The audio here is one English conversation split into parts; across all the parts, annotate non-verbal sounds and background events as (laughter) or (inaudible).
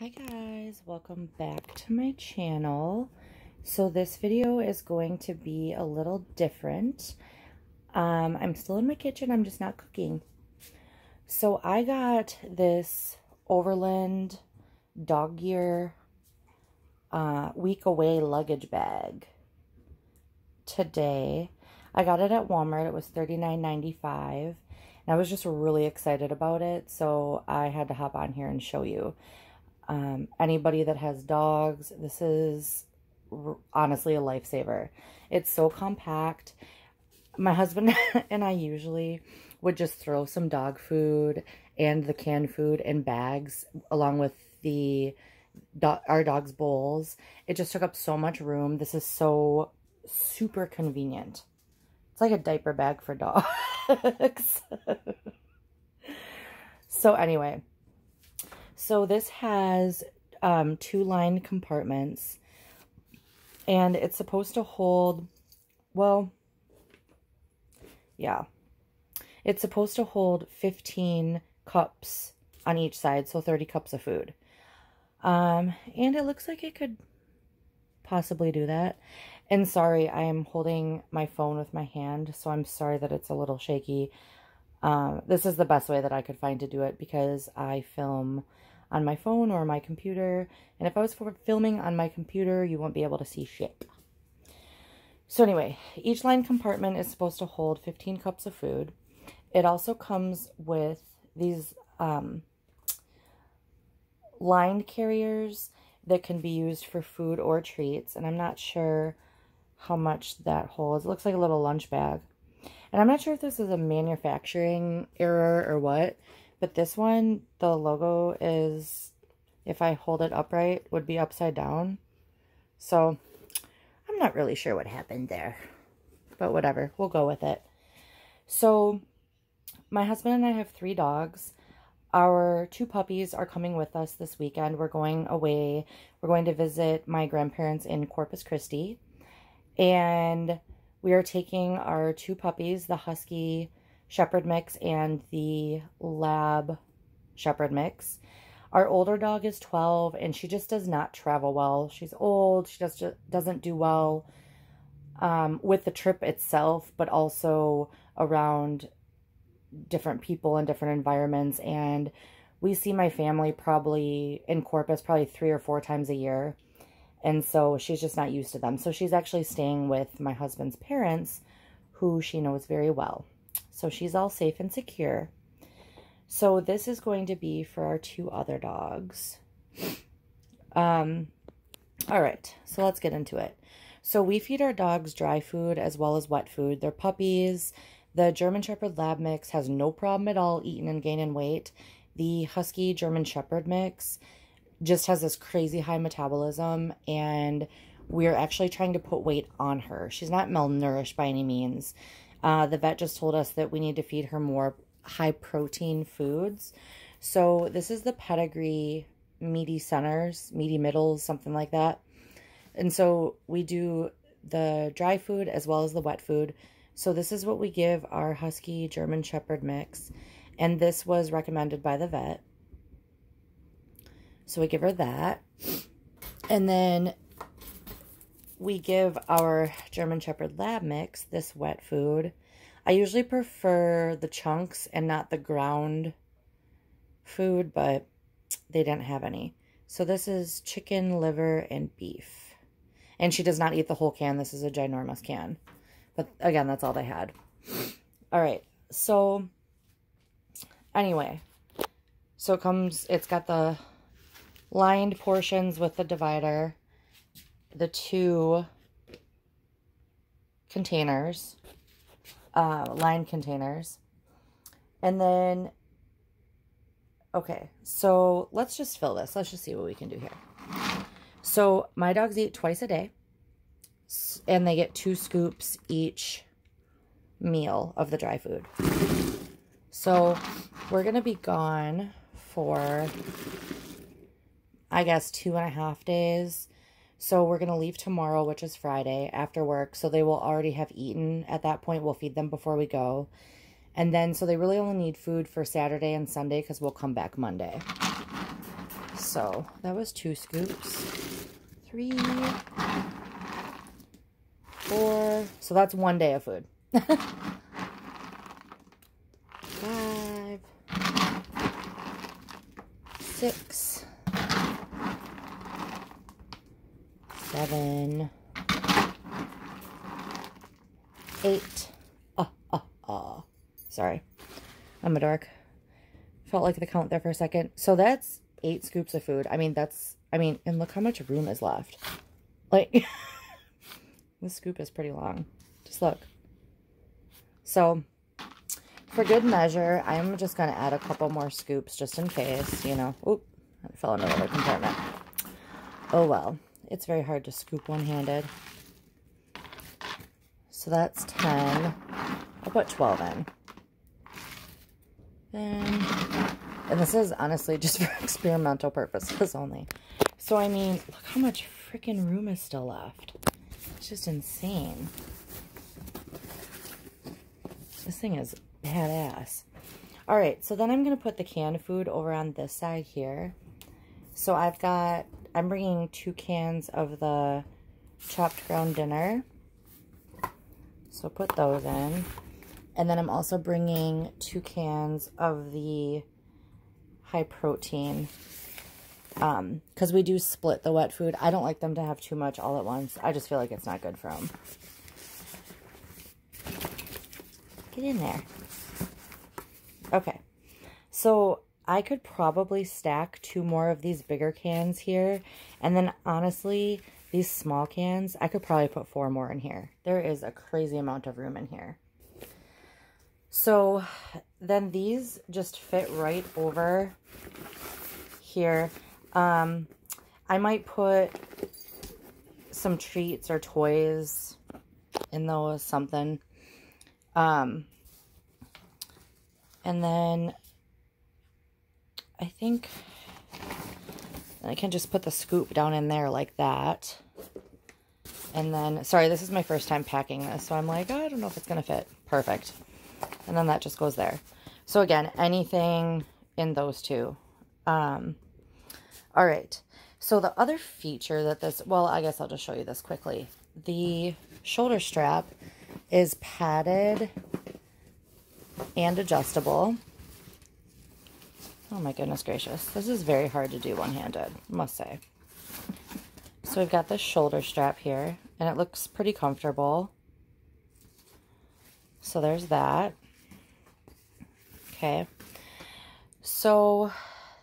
Hi guys, welcome back to my channel. So this video is going to be a little different. Um, I'm still in my kitchen, I'm just not cooking. So I got this Overland dog gear uh, week away luggage bag today. I got it at Walmart, it was $39.95 and I was just really excited about it, so I had to hop on here and show you. Um, anybody that has dogs, this is honestly a lifesaver. It's so compact. My husband (laughs) and I usually would just throw some dog food and the canned food in bags along with the do our dog's bowls. It just took up so much room. This is so super convenient. It's like a diaper bag for dogs. (laughs) so anyway, so this has um, two lined compartments and it's supposed to hold, well, yeah, it's supposed to hold 15 cups on each side, so 30 cups of food. Um, and it looks like it could possibly do that. And sorry, I am holding my phone with my hand, so I'm sorry that it's a little shaky. Um, this is the best way that I could find to do it because I film on my phone or my computer. And if I was for filming on my computer, you won't be able to see shit. So anyway, each line compartment is supposed to hold 15 cups of food. It also comes with these um, lined carriers that can be used for food or treats. And I'm not sure how much that holds. It looks like a little lunch bag. And I'm not sure if this is a manufacturing error or what, but this one, the logo is, if I hold it upright, would be upside down. So, I'm not really sure what happened there. But whatever, we'll go with it. So, my husband and I have three dogs. Our two puppies are coming with us this weekend. We're going away. We're going to visit my grandparents in Corpus Christi. And we are taking our two puppies, the Husky Shepherd mix and the Lab Shepherd mix. Our older dog is 12 and she just does not travel well. She's old. She just doesn't do well um, with the trip itself, but also around different people and different environments. And we see my family probably in Corpus probably three or four times a year. And so she's just not used to them. So she's actually staying with my husband's parents, who she knows very well. So she's all safe and secure. So this is going to be for our two other dogs. Um, all right, so let's get into it. So we feed our dogs dry food as well as wet food. They're puppies. The German Shepherd Lab mix has no problem at all eating and gaining weight. The Husky German Shepherd mix just has this crazy high metabolism and we're actually trying to put weight on her. She's not malnourished by any means. Uh, the vet just told us that we need to feed her more high protein foods. So this is the pedigree meaty centers, meaty middles, something like that. And so we do the dry food as well as the wet food. So this is what we give our Husky German Shepherd mix. And this was recommended by the vet. So we give her that. And then we give our German Shepherd Lab Mix, this wet food. I usually prefer the chunks and not the ground food, but they didn't have any. So this is chicken, liver, and beef. And she does not eat the whole can. This is a ginormous can. But again, that's all they had. All right. So anyway, so it comes, it's got the lined portions with the divider the two containers, uh, line containers. And then, okay, so let's just fill this. Let's just see what we can do here. So my dogs eat twice a day, and they get two scoops each meal of the dry food. So we're going to be gone for, I guess, two and a half days. So we're going to leave tomorrow, which is Friday, after work. So they will already have eaten at that point. We'll feed them before we go. And then, so they really only need food for Saturday and Sunday because we'll come back Monday. So that was two scoops. Three, four. So that's one day of food. (laughs) Five, six, seven, eight. Ah, ah, ah. Sorry. I'm a dark. Felt like the count there for a second. So that's eight scoops of food. I mean, that's, I mean, and look how much room is left. Like, (laughs) this scoop is pretty long. Just look. So, for good measure, I'm just going to add a couple more scoops just in case, you know. Oop, I fell into another compartment. Oh well, it's very hard to scoop one-handed. So that's 10. I'll put 12 in. And, and this is honestly just (laughs) for experimental purposes only. So, I mean, look how much freaking room is still left. It's just insane. This thing is badass. All right, so then I'm going to put the canned food over on this side here. So I've got, I'm bringing two cans of the chopped ground dinner. So put those in. And then I'm also bringing two cans of the high protein. Um, because we do split the wet food. I don't like them to have too much all at once. I just feel like it's not good for them. Get in there. Okay. So I could probably stack two more of these bigger cans here. And then honestly, these small cans, I could probably put four more in here. There is a crazy amount of room in here. So then these just fit right over here. Um, I might put some treats or toys in those, something. Um, and then I think I can just put the scoop down in there like that. And then, sorry, this is my first time packing this, so I'm like, oh, I don't know if it's going to fit. Perfect. And then that just goes there. So again, anything in those two. Um, all right. So the other feature that this, well, I guess I'll just show you this quickly. The shoulder strap is padded and adjustable. Oh my goodness gracious. This is very hard to do one-handed, must say. So we've got this shoulder strap here, and it looks pretty comfortable. So there's that. Okay. So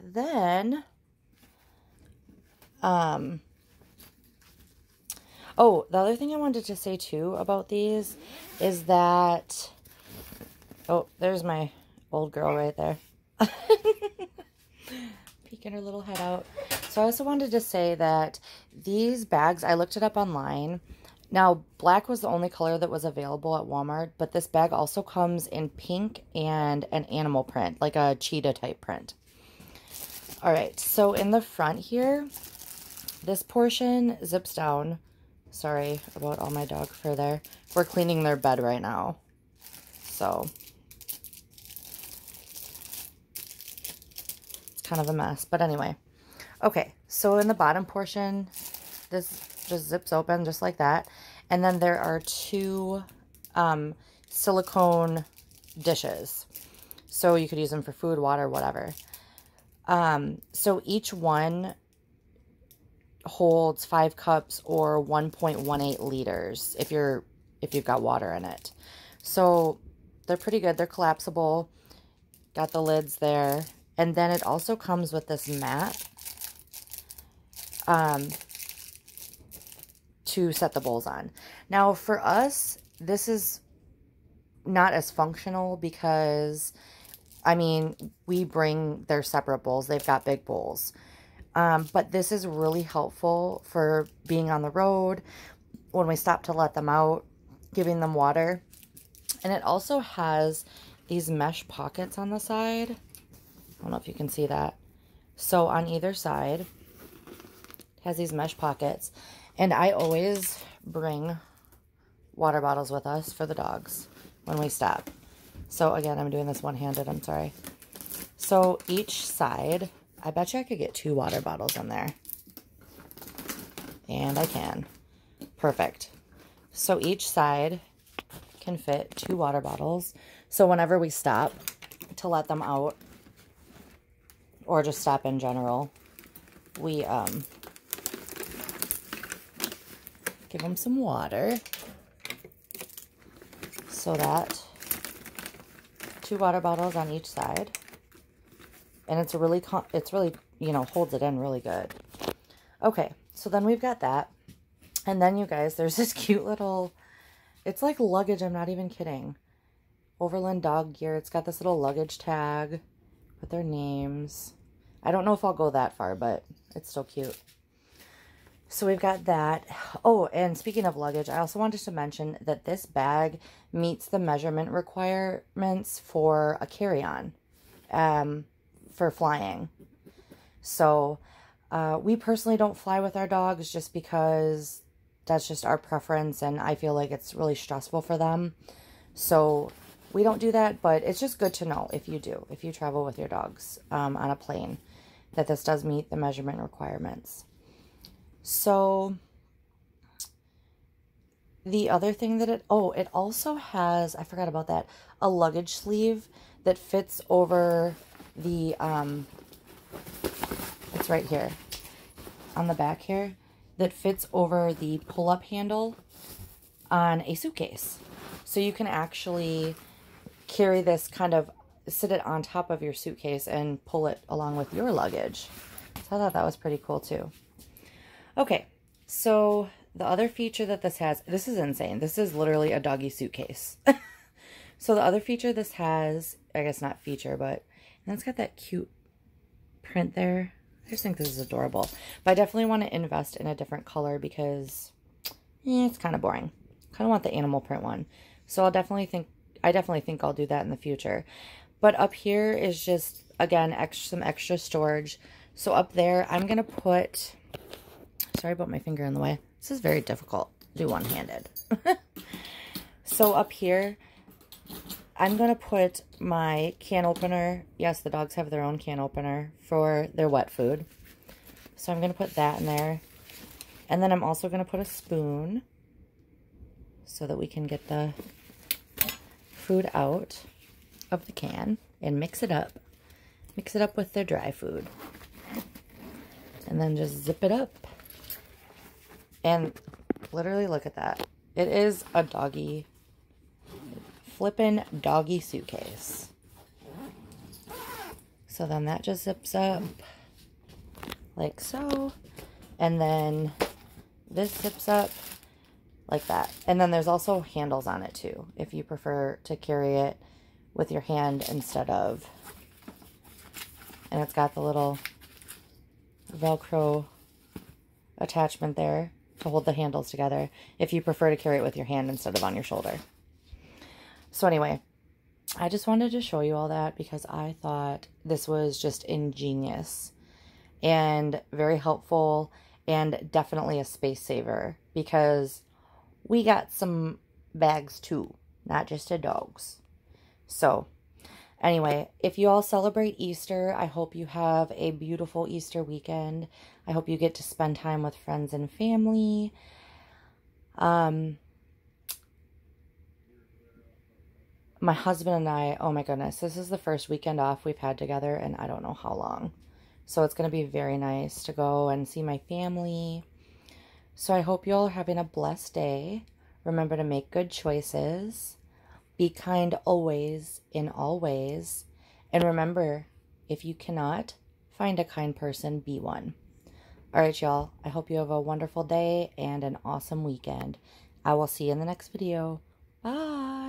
then, um, oh, the other thing I wanted to say too about these is that, oh, there's my old girl right there. (laughs) Peeking her little head out. So I also wanted to say that these bags, I looked it up online, now, black was the only color that was available at Walmart, but this bag also comes in pink and an animal print, like a cheetah type print. All right, so in the front here, this portion zips down. Sorry about all my dog fur there. We're cleaning their bed right now. So, kind of a mess, but anyway. Okay, so in the bottom portion, this just zips open just like that. And then there are two um, silicone dishes. So you could use them for food, water, whatever. Um, so each one holds five cups or 1.18 liters if you're if you've got water in it. So they're pretty good. They're collapsible. Got the lids there. And then it also comes with this mat. Um, to set the bowls on. Now for us, this is not as functional because, I mean, we bring their separate bowls. They've got big bowls. Um, but this is really helpful for being on the road when we stop to let them out, giving them water. And it also has these mesh pockets on the side. I don't know if you can see that. So on either side, has these mesh pockets. And I always bring water bottles with us for the dogs when we stop. So again, I'm doing this one-handed, I'm sorry. So each side I bet you I could get two water bottles in there. And I can. Perfect. So each side can fit two water bottles. So whenever we stop to let them out, or just stop in general, we um, give them some water. So that two water bottles on each side. And it's a really, it's really, you know, holds it in really good. Okay, so then we've got that. And then you guys, there's (laughs) this cute little, it's like luggage, I'm not even kidding. Overland Dog Gear. It's got this little luggage tag with their names. I don't know if I'll go that far, but it's still cute. So we've got that. Oh, and speaking of luggage, I also wanted to mention that this bag meets the measurement requirements for a carry-on um, for flying. So uh, we personally don't fly with our dogs just because that's just our preference and I feel like it's really stressful for them. So we don't do that, but it's just good to know if you do, if you travel with your dogs um, on a plane, that this does meet the measurement requirements. So the other thing that it, oh, it also has, I forgot about that, a luggage sleeve that fits over the, um, it's right here on the back here, that fits over the pull-up handle on a suitcase. So you can actually carry this kind of, sit it on top of your suitcase and pull it along with your luggage. So I thought that was pretty cool too. Okay, so the other feature that this has, this is insane. This is literally a doggy suitcase. (laughs) so the other feature this has, I guess not feature, but and it's got that cute print there. I just think this is adorable. But I definitely want to invest in a different color because eh, it's kind of boring. kind of want the animal print one. So I'll definitely think, I definitely think I'll do that in the future. But up here is just, again, extra, some extra storage. So up there, I'm going to put Sorry about my finger in the way. This is very difficult to do one-handed. (laughs) so up here, I'm going to put my can opener. Yes, the dogs have their own can opener for their wet food. So I'm going to put that in there. And then I'm also going to put a spoon so that we can get the food out of the can and mix it up. Mix it up with their dry food. And then just zip it up. And literally look at that. It is a doggy, flippin' doggy suitcase. So then that just zips up like so. And then this zips up like that. And then there's also handles on it too, if you prefer to carry it with your hand instead of. And it's got the little Velcro attachment there to hold the handles together if you prefer to carry it with your hand instead of on your shoulder. So anyway, I just wanted to show you all that because I thought this was just ingenious and very helpful and definitely a space saver because we got some bags too, not just a dog's. So Anyway, if you all celebrate Easter, I hope you have a beautiful Easter weekend. I hope you get to spend time with friends and family. Um, my husband and I, oh my goodness, this is the first weekend off we've had together and I don't know how long. So it's going to be very nice to go and see my family. So I hope you all are having a blessed day. Remember to make good choices. Be kind always, in all ways. And remember, if you cannot find a kind person, be one. All right, y'all. I hope you have a wonderful day and an awesome weekend. I will see you in the next video. Bye.